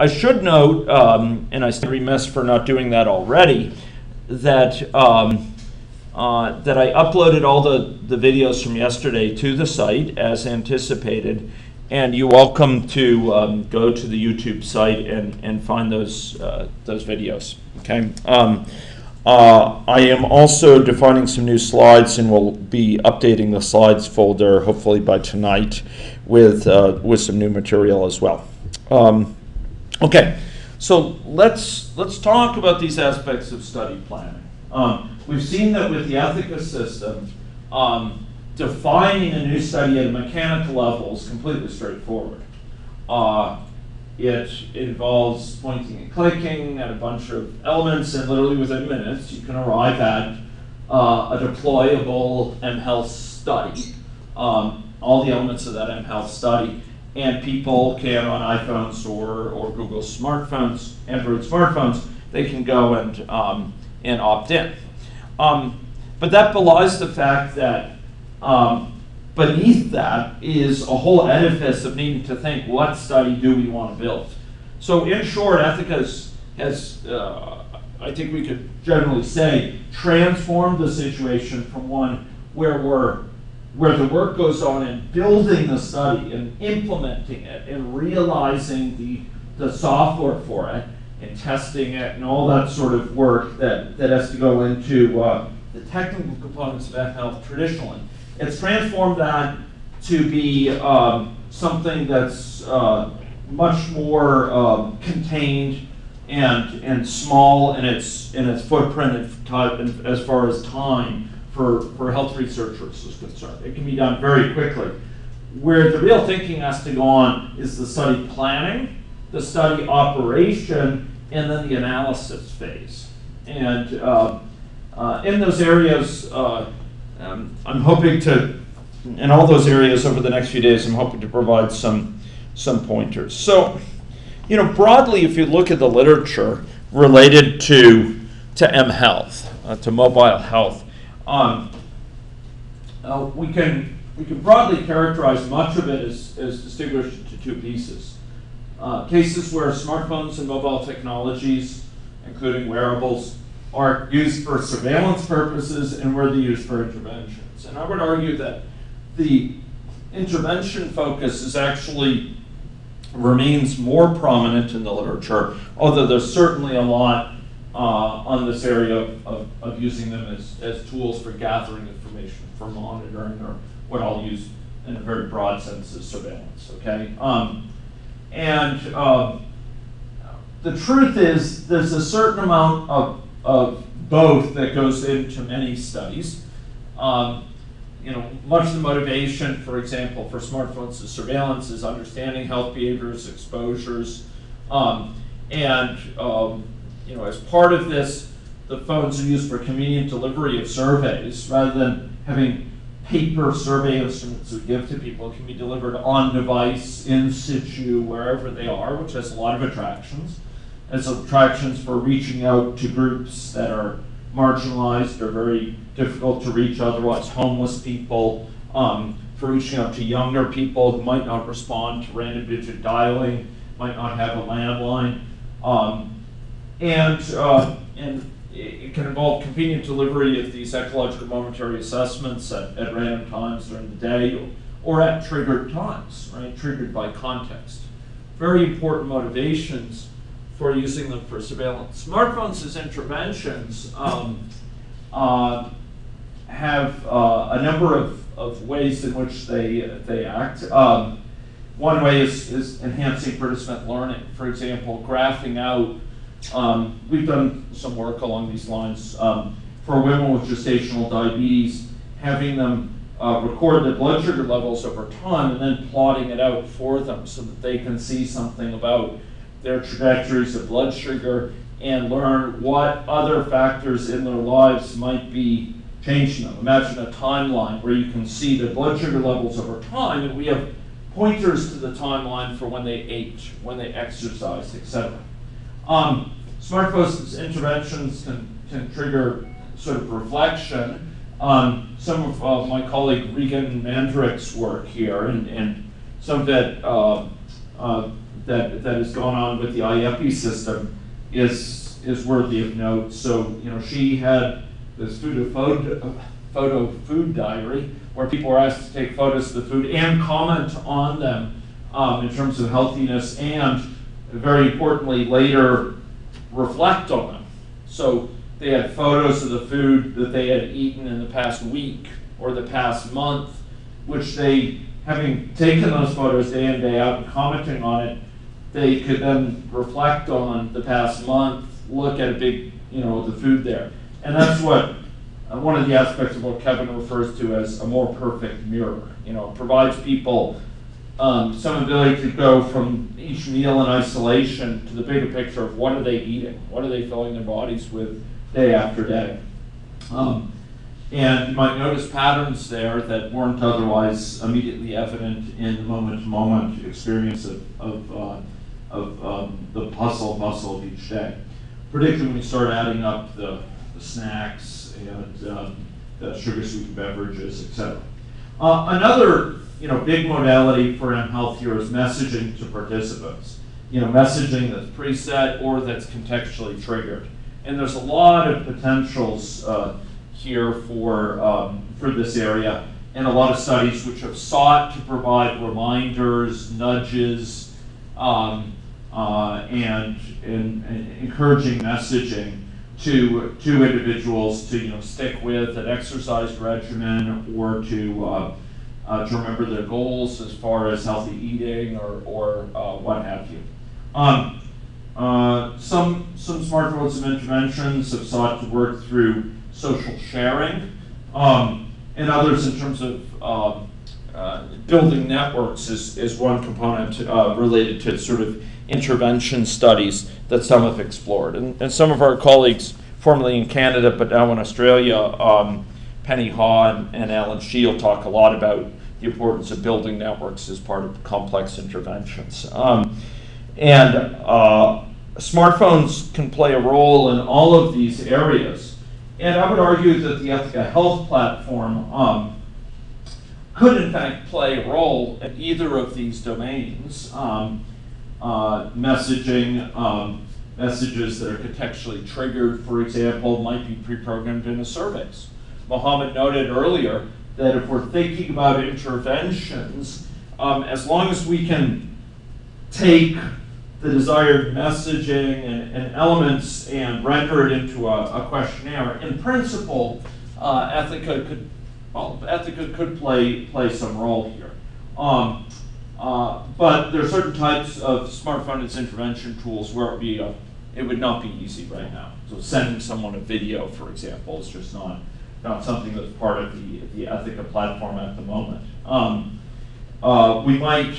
I should note, um, and I stand remiss for not doing that already, that um, uh, that I uploaded all the, the videos from yesterday to the site as anticipated, and you're welcome to um, go to the YouTube site and, and find those uh, those videos. Okay. Um, uh, I am also defining some new slides, and we'll be updating the slides folder hopefully by tonight with uh, with some new material as well. Um, okay, so let's let's talk about these aspects of study planning. Um, we've seen that with the Ethica system, um, defining a new study at a mechanical level is completely straightforward. Uh, it involves pointing and clicking at a bunch of elements, and literally within minutes, you can arrive at uh, a deployable mHealth study, um, all the elements of that mHealth study. And people can, on iPhones or, or Google smartphones, Android smartphones, they can go and, um, and opt in. Um, but that belies the fact that um, beneath that is a whole edifice of needing to think what study do we want to build. So, in short, Ethica has, uh, I think we could generally say, transformed the situation from one where we're where the work goes on in building the study and implementing it and realizing the, the software for it and testing it and all that sort of work that, that has to go into uh, the technical components of mHealth traditionally. It's transformed that to be um, something that's uh, much more um, contained and and small in its in its footprint as far as time for, for health researchers is concerned. It can be done very quickly. Where the real thinking has to go on is the study planning, the study operation, and then the analysis phase. And uh, uh, in those areas, uh, um, I'm hoping to, in all those areas over the next few days, I'm hoping to provide some, some pointers. So, you know, broadly, if you look at the literature related to, to mHealth, uh, to mobile health, um, uh, we, can, we can broadly characterize much of it as, as distinguished into two pieces. Uh, cases where smartphones and mobile technologies, including wearables, are used for surveillance purposes and where they're used for interventions. And I would argue that the intervention focus is actually remains more prominent in the literature, although there's certainly a lot uh, on this area of, of, of, using them as, as tools for gathering information, for monitoring, or what I'll use in a very broad sense as surveillance, okay? Um, and uh, the truth is there's a certain amount of of both that goes into many studies. Um, you know, much of the motivation, for example, for smartphones is surveillance, is understanding health behaviors, exposures, um, and um, you know, as part of this, the phones are used for convenient delivery of surveys rather than having paper survey instruments we give to people. It can be delivered on device, in situ, wherever they are, which has a lot of attractions as attractions for reaching out to groups that are marginalized or very difficult to reach otherwise, homeless people, um, for reaching out to younger people who might not respond to random digit dialing, might not have a landline. Um, and, uh, and it can involve convenient delivery of these ecological momentary assessments at, at random times during the day or at triggered times, right? Triggered by context. Very important motivations for using them for surveillance. Smartphones as interventions um, uh, have uh, a number of, of ways in which they, they act. Um, one way is, is enhancing participant learning. For example, graphing out, um, we've done some work along these lines um, for women with gestational diabetes, having them uh, record their blood sugar levels over time and then plotting it out for them so that they can see something about their trajectories of blood sugar and learn what other factors in their lives might be changing them. Imagine a timeline where you can see the blood sugar levels over time, and we have pointers to the timeline for when they ate, when they exercised, etc. Um, SmartPost's interventions can, can trigger sort of reflection. Um, some of uh, my colleague Regan Mandryk's work here, and, and some of it uh, uh, that, that has gone on with the IEPI system is, is worthy of note. So, you know, she had this food photo, photo food diary where people were asked to take photos of the food and comment on them um, in terms of healthiness and, very importantly, later reflect on them. So they had photos of the food that they had eaten in the past week or the past month, which they, having taken those photos day in, day out, and commenting on it, they could then reflect on the past month, look at a big, you know, the food there. And that's what uh, one of the aspects of what Kevin refers to as a more perfect mirror. You know, provides people um, some ability to go from each meal in isolation to the bigger picture of what are they eating, what are they filling their bodies with day after day. Um, and you might notice patterns there that weren't otherwise immediately evident in the moment-to-moment experience of, of, uh, of um, the puzzle bustle of each day. Particularly when you start adding up the, the snacks and um, the sugar sweetened beverages, etc. Uh, another you know, big modality for M Health here is messaging to participants. You know, messaging that's preset or that's contextually triggered. And there's a lot of potentials uh, here for, um, for this area and a lot of studies which have sought to provide reminders, nudges, um, uh, and, and, and, encouraging messaging to, to individuals to you know, stick with an exercise regimen or to, uh, uh, to remember their goals as far as healthy eating or, or uh, what have you. Um, uh, some, some smartphones and interventions have sought to work through social sharing, um, and others in terms of um, uh, building networks is, is one component uh, related to sort of intervention studies that some have explored. And, and some of our colleagues, formerly in Canada but now in Australia, um, Penny Hawe and, and Alan Shiell talk a lot about the importance of building networks as part of complex interventions. Um, and uh, smartphones can play a role in all of these areas. And I would argue that the Ethica Health platform um, could, in fact, play a role in either of these domains. Um, uh, messaging, um, messages that are contextually triggered, for example, might be pre-programmed in into surveys. Mohammed noted earlier that if we're thinking about interventions, um, as long as we can take the desired messaging and, and elements and render it into a, a questionnaire, in principle, uh, Ethica could well, Ethica could play play some role here. Um, uh, but there are certain types of smartphone as intervention tools where it would be a, it would not be easy right now. So sending someone a video, for example, is just not not something that's part of the, the Ethica platform at the moment. Um, uh, we might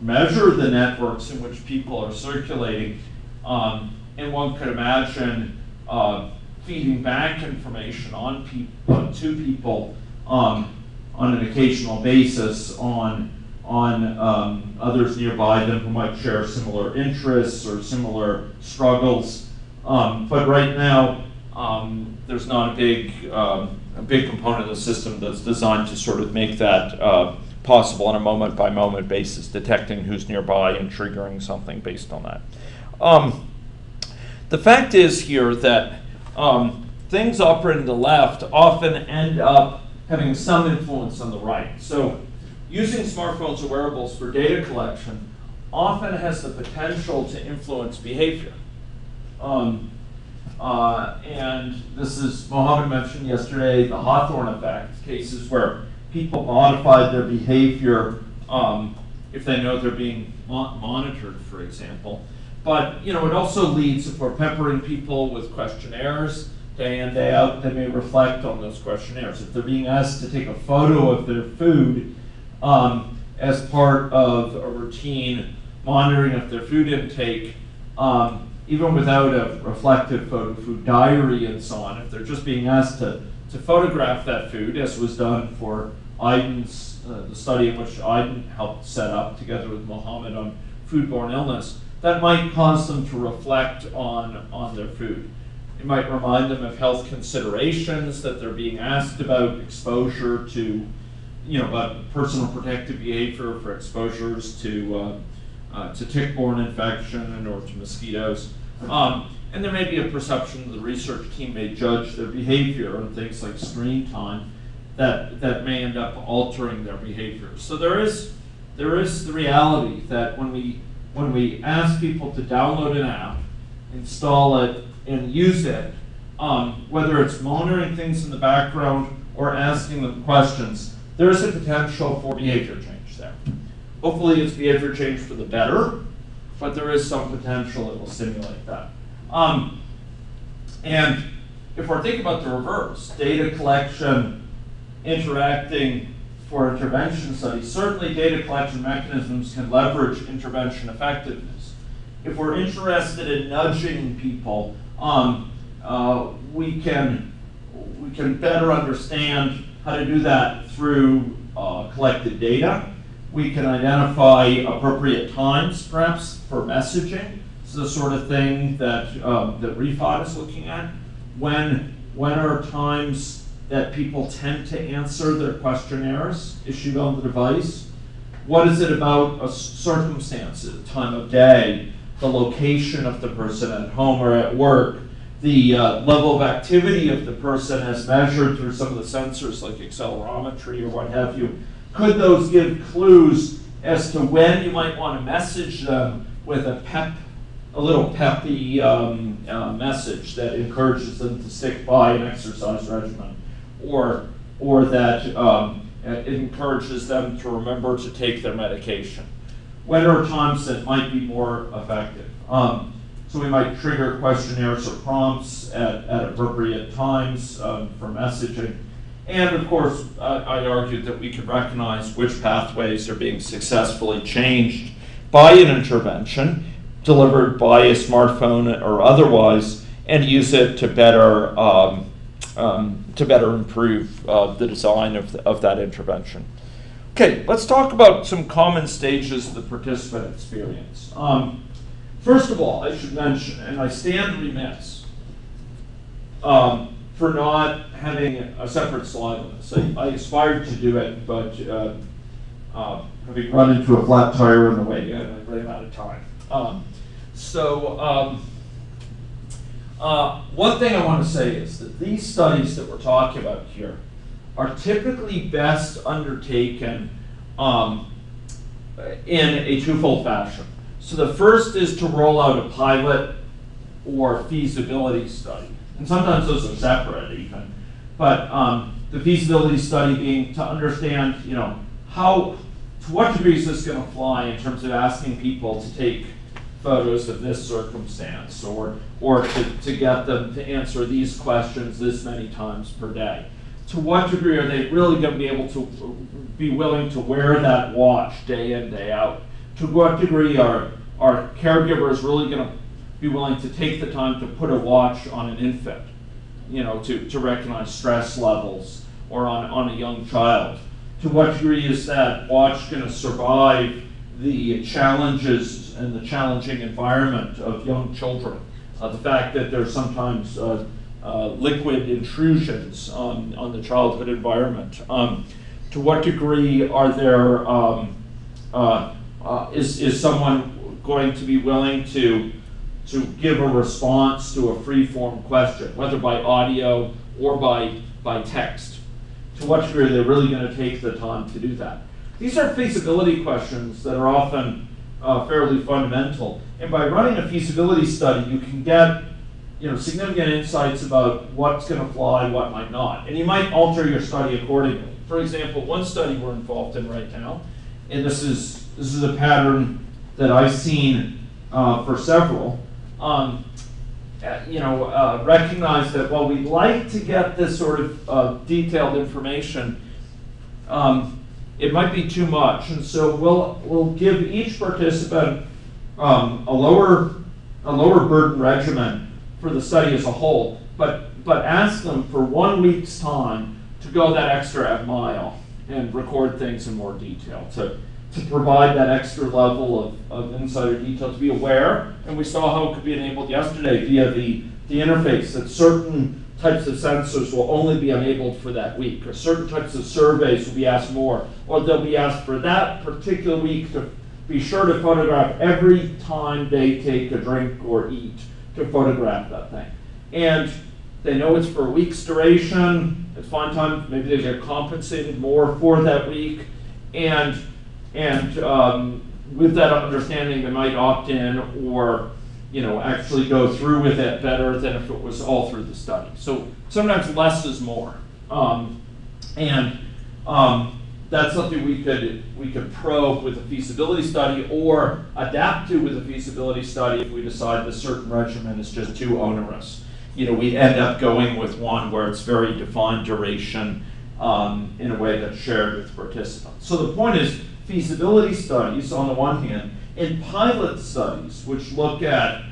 measure the networks in which people are circulating, um, and one could imagine uh, feeding back information on people uh, to people um, on an occasional basis on on um, others nearby them who might share similar interests or similar struggles. Um, but right now, um, there's not a big um, a big component of the system that's designed to sort of make that uh, possible on a moment by moment basis, detecting who's nearby and triggering something based on that. Um, the fact is here that um, things operating the left often end up having some influence on the right. So using smartphones or wearables for data collection often has the potential to influence behavior. Um, uh, and this is, Mohammed mentioned yesterday, the Hawthorne effect, cases where people modify their behavior um, if they know they're being mo monitored, for example. But you know, it also leads, if we're peppering people with questionnaires day in, day out, they may reflect on those questionnaires. If they're being asked to take a photo of their food um, as part of a routine monitoring of their food intake, um, even without a reflective photo food diary and so on, if they're just being asked to, to photograph that food, as was done for Aiden's, uh, the study in which Aiden helped set up together with Mohammed on foodborne illness, that might cause them to reflect on, on their food. It might remind them of health considerations that they're being asked about exposure to, you know, about personal protective behavior for exposures to uh, uh, to tick-borne infection or to mosquitoes. Um, and there may be a perception that the research team may judge their behavior on things like screen time that, that may end up altering their behavior. So there is, there is the reality that when we, when we ask people to download an app, install it, and use it, um, whether it's monitoring things in the background or asking them questions, there is a potential for behavior change there. Hopefully it's behavior change for the better, but there is some potential that will simulate that. Um, and if we're thinking about the reverse, data collection, interacting for intervention studies, certainly data collection mechanisms can leverage intervention effectiveness. If we're interested in nudging people, um, uh, we can we can better understand how to do that through uh, collected data. We can identify appropriate times, perhaps, for messaging. This is the sort of thing that, um, that REFOD is looking at. When, when are times that people tend to answer their questionnaires issued on the device? What is it about a circumstance, time of day, the location of the person at home or at work, the uh, level of activity of the person as measured through some of the sensors like accelerometry or what have you? Could those give clues as to when you might want to message them with a pep a little peppy um, uh, message that encourages them to stick by an exercise regimen, or or that um, encourages them to remember to take their medication. When are times that might be more effective? Um, so we might trigger questionnaires or prompts at, at appropriate times um, for messaging. And of course, uh, I argued that we could recognize which pathways are being successfully changed by an intervention delivered by a smartphone or otherwise, and use it to better um, um, to better improve uh, the design of, the, of that intervention. Okay, let's talk about some common stages of the participant experience. Um, first of all, I should mention, and I stand remiss um, for not having a separate slide on this. I, I aspired to do it, but uh, uh, having run into a flat tire on the way I ran out of time. Um, so um, uh, one thing I want to say is that these studies that we're talking about here are typically best undertaken um, in a twofold fashion. So the first is to roll out a pilot or feasibility study. And sometimes those are separate even. But um, the feasibility study being to understand, you know, how, to what degree is this going to fly in terms of asking people to take photos of this circumstance or, or to, to get them to answer these questions this many times per day. To what degree are they really going to be able to be willing to wear that watch day in, day out? To what degree are, are caregivers really going to be willing to take the time to put a watch on an infant, you know, to, to recognize stress levels or on, on a young child? To what degree is that watch going to survive the challenges and the challenging environment of young children. Uh, the fact that there's sometimes uh, uh, liquid intrusions on, on the childhood environment. Um, to what degree are there, um, uh, uh, is, is someone going to be willing to, to give a response to a free-form question, whether by audio or by, by text? To what degree are they really going to take the time to do that? These are feasibility questions that are often uh, fairly fundamental. And by running a feasibility study, you can get you know, significant insights about what's going to fly, what might not. And you might alter your study accordingly. For example, one study we're involved in right now, and this is, this is a pattern that I've seen uh, for several, um, uh, you know, uh, recognize that while we'd like to get this sort of uh, detailed information, um, it might be too much. And so we'll, we'll give each participant um, a, lower, a lower burden regimen for the study as a whole, but, but ask them for one week's time to go that extra mile and record things in more detail, to, to provide that extra level of, of insider detail, to be aware. And we saw how it could be enabled yesterday via the, the interface that certain types of sensors will only be enabled for that week, or certain types of surveys will be asked more, or they'll be asked for that particular week to be sure to photograph every time they take a drink or eat to photograph that thing. And they know it's for a week's duration, it's fine time, maybe they get compensated more for that week. And, and um, with that understanding, they might opt in or, you know, actually go through with it better than if it was all through the study. So sometimes less is more. Um, and um, that's something we could, we could probe with a feasibility study or adapt to with a feasibility study if we decide that certain regimen is just too onerous. You know, we end up going with one where it's very defined duration um, in a way that's shared with participants. So the point is feasibility studies on the one hand and pilot studies which look at,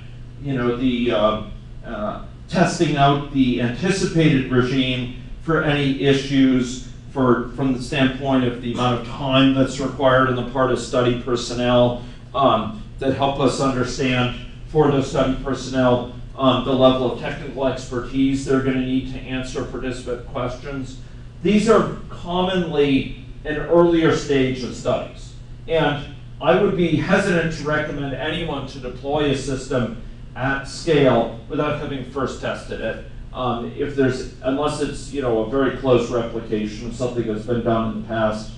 you know, the uh, uh, testing out the anticipated regime for any issues for, from the standpoint of the amount of time that's required on the part of study personnel um, that help us understand for those study personnel um, the level of technical expertise they're going to need to answer participant questions. These are commonly an earlier stage of studies. And I would be hesitant to recommend anyone to deploy a system at scale without having first tested it um, if there's, unless it's, you know, a very close replication of something that's been done in the past,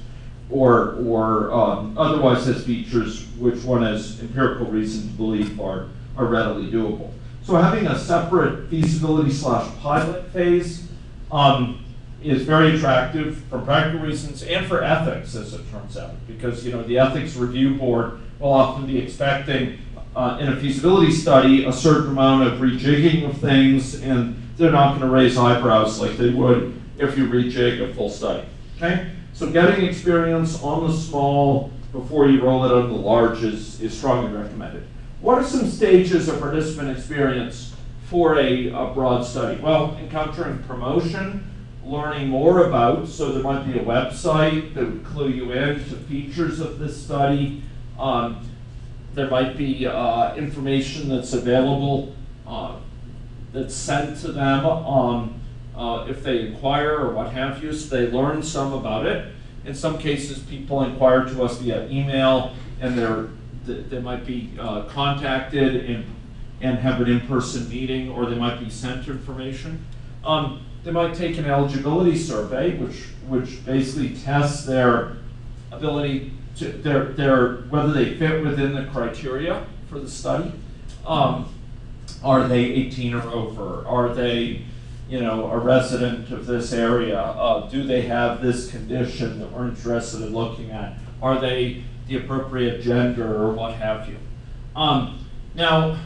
or, or um, otherwise has features which one has empirical reason to believe are, are readily doable. So having a separate feasibility slash pilot phase um, is very attractive for practical reasons and for ethics, as it turns out, because you know the ethics review board will often be expecting uh, in a feasibility study a certain amount of rejigging of things and they're not going to raise eyebrows like they would if you rejig a full study. Okay? So getting experience on the small before you roll it on the large is, is strongly recommended. What are some stages of participant experience for a, a broad study? Well, encountering promotion, learning more about, so there might be a website that would clue you in to features of this study. Um, there might be uh, information that's available uh, that's sent to them um, uh, if they inquire or what have you, so they learn some about it. In some cases, people inquire to us via email and they're, they might be uh, contacted and, and have an in-person meeting or they might be sent information. Um, they might take an eligibility survey, which, which basically tests their ability to, their, their, whether they fit within the criteria for the study. Um, are they 18 or over? Are they, you know, a resident of this area? Uh, do they have this condition that we're interested in looking at? Are they the appropriate gender or what have you? Um, now,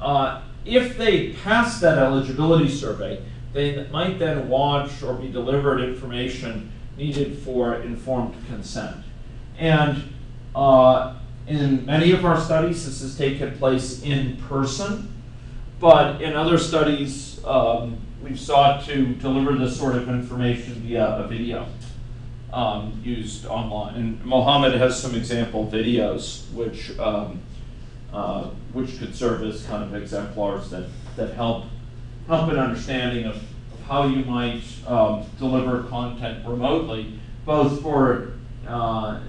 uh, if they pass that eligibility survey, they might then watch or be delivered information needed for informed consent. And uh, in many of our studies, this has taken place in person. But in other studies, um, we've sought to deliver this sort of information via a video um, used online. And Mohammed has some example videos which, um, uh, which could serve as kind of exemplars that, that help, help an understanding of, of how you might um, deliver content remotely, both for uh,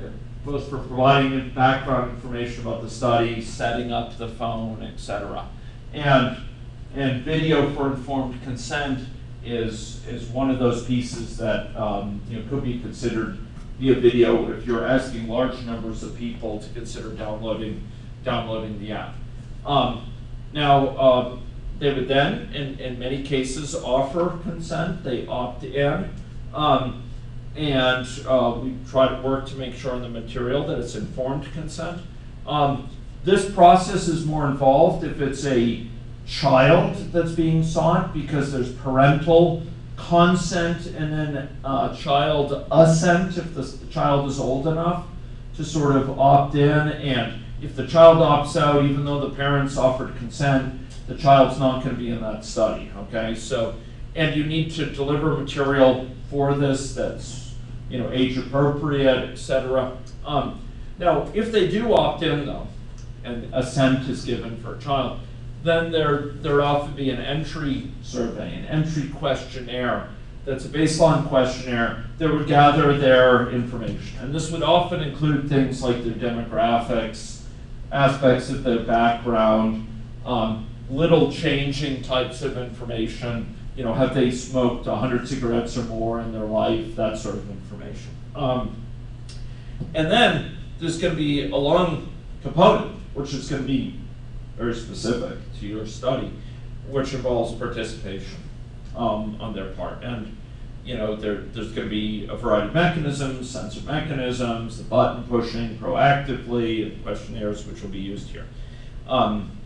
both for providing background information about the study, setting up the phone, etc. And, and video for informed consent is, is one of those pieces that um, you know, could be considered via video if you're asking large numbers of people to consider downloading, downloading the app. Um, now, um, they would then, in, in many cases, offer consent. They opt in. Um, and uh, we try to work to make sure in the material that it's informed consent. Um, this process is more involved if it's a child that's being sought because there's parental consent and then uh, child assent if the child is old enough to sort of opt in. And if the child opts out, even though the parents offered consent, the child's not going to be in that study. Okay, so and you need to deliver material for this that's you know age appropriate, etc. Um, now, if they do opt in though, and assent is given for a child, then there there to be an entry survey, an entry questionnaire that's a baseline questionnaire that would gather their information. And this would often include things like their demographics, aspects of their background, um, little changing types of information. You know, have they smoked 100 cigarettes or more in their life? That sort of information. Um, and then there's going to be a long component, which is going to be very specific to your study, which involves participation um, on their part. And you know, there, there's going to be a variety of mechanisms, sensor mechanisms, the button pushing proactively, questionnaires which will be used here. Um,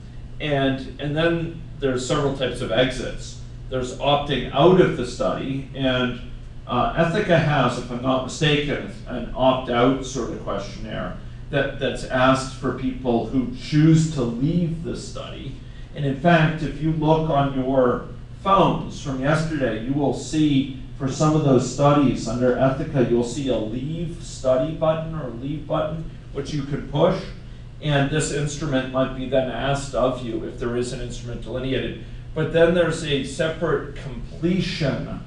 and, and then there's several types of exits. There's opting out of the study, and uh, Ethica has, if I'm not mistaken, an opt-out sort of questionnaire that, that's asked for people who choose to leave the study. And in fact, if you look on your phones from yesterday, you will see for some of those studies under Ethica, you'll see a leave study button or leave button, which you could push. And this instrument might be then asked of you if there is an instrument delineated. But then there's a separate completion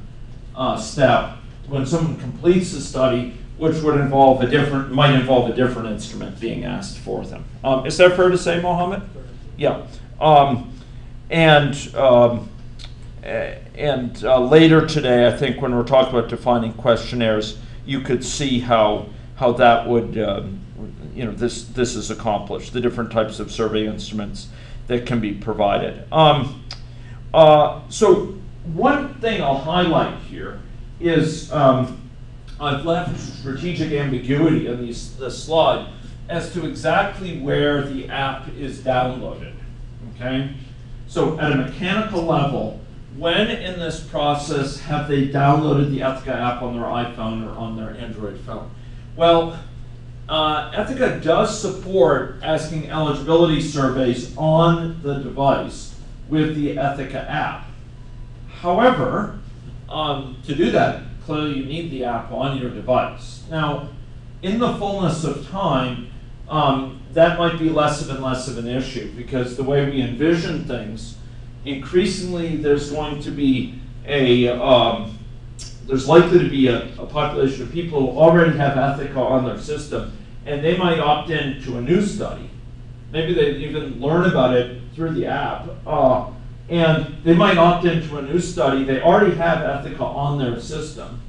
uh, step when someone completes the study, which would involve a different, might involve a different instrument being asked for them. Um, is that fair to say, Mohammed? Yeah. Um, and um, and uh, later today, I think when we're talking about defining questionnaires, you could see how how that would um, you know this this is accomplished. The different types of survey instruments that can be provided. Um, uh, so one thing I'll highlight here is um, I've left strategic ambiguity in these, this slide as to exactly where the app is downloaded. Okay, so at a mechanical level, when in this process have they downloaded the Ethica app on their iPhone or on their Android phone? Well, uh, Ethica does support asking eligibility surveys on the device with the Ethica app. However, um, to do that, clearly you need the app on your device. Now, in the fullness of time, um, that might be less and less of an issue because the way we envision things, increasingly there's going to be a, um, there's likely to be a, a, population of people who already have Ethica on their system, and they might opt in to a new study. Maybe they even learn about it through the app. Uh, and they might opt into a new study. They already have Ethica on their system.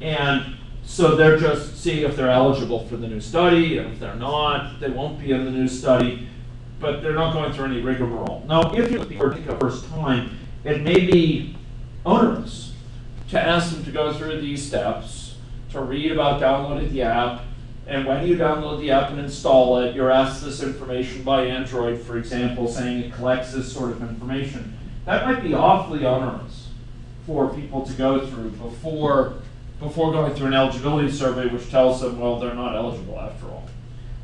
And so they're just seeing if they're eligible for the new study, and if they're not, they won't be in the new study, but they're not going through any rigmarole. Now, if you're looking for the first time, it may be onerous to ask them to go through these steps, to read about downloading the app, and when you download the app and install it, you're asked this information by Android, for example, saying it collects this sort of information. That might be awfully onerous for people to go through before, before going through an eligibility survey, which tells them, well, they're not eligible after all.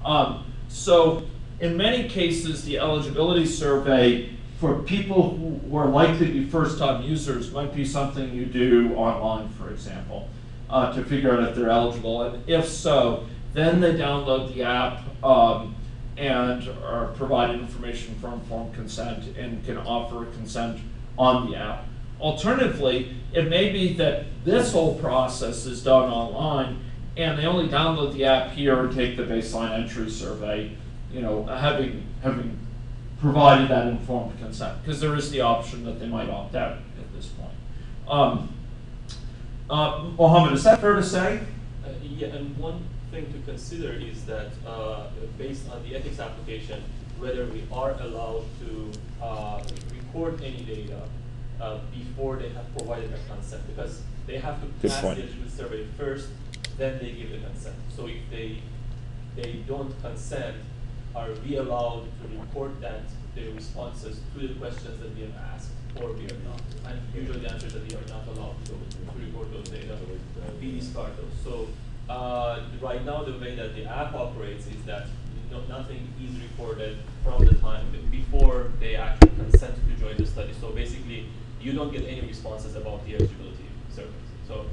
Um, so in many cases, the eligibility survey for people who are likely to be first-time users might be something you do online, for example, uh, to figure out if they're eligible. And if so, then they download the app um, and are provided information for informed consent and can offer consent on the app. Alternatively, it may be that this whole process is done online and they only download the app here and take the baseline entry survey, you know, having, having provided that informed consent, because there is the option that they might opt out at this point. Um, uh, Mohammed, is that fair to say? Uh, yeah, and one thing to consider is that uh, based on the ethics application, whether we are allowed to uh, record any data uh, before they have provided their consent, because they have to Good pass point. the eligibility survey first, then they give the consent. So if they they don't consent, are we allowed to report that their responses to the questions that we have asked, or we are not? And usually the answer is that we are not allowed to, to report those data. We discard those. So uh, right now, the way that the app operates is that no, nothing is recorded from the time before they actually consent to join the study. So basically, you don't get any responses about the eligibility surveys. So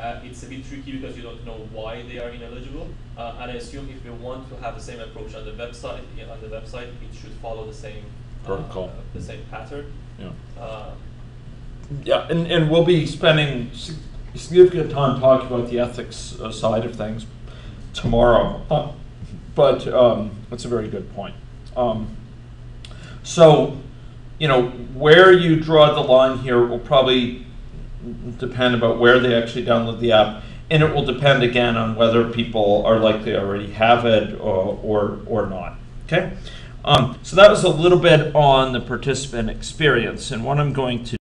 uh, it's a bit tricky because you don't know why they are ineligible. Uh, and I assume if we want to have the same approach on the website, yeah, on the website, it should follow the same uh, Protocol. the same pattern. Yeah. Uh, Yeah, and, and we'll be spending significant time talking about the ethics uh, side of things tomorrow. Uh, but um, that's a very good point. Um, so, you know, where you draw the line here will probably depend about where they actually download the app, and it will depend again on whether people are likely already have it or or, or not. Okay. Um, so that was a little bit on the participant experience, and what I'm going to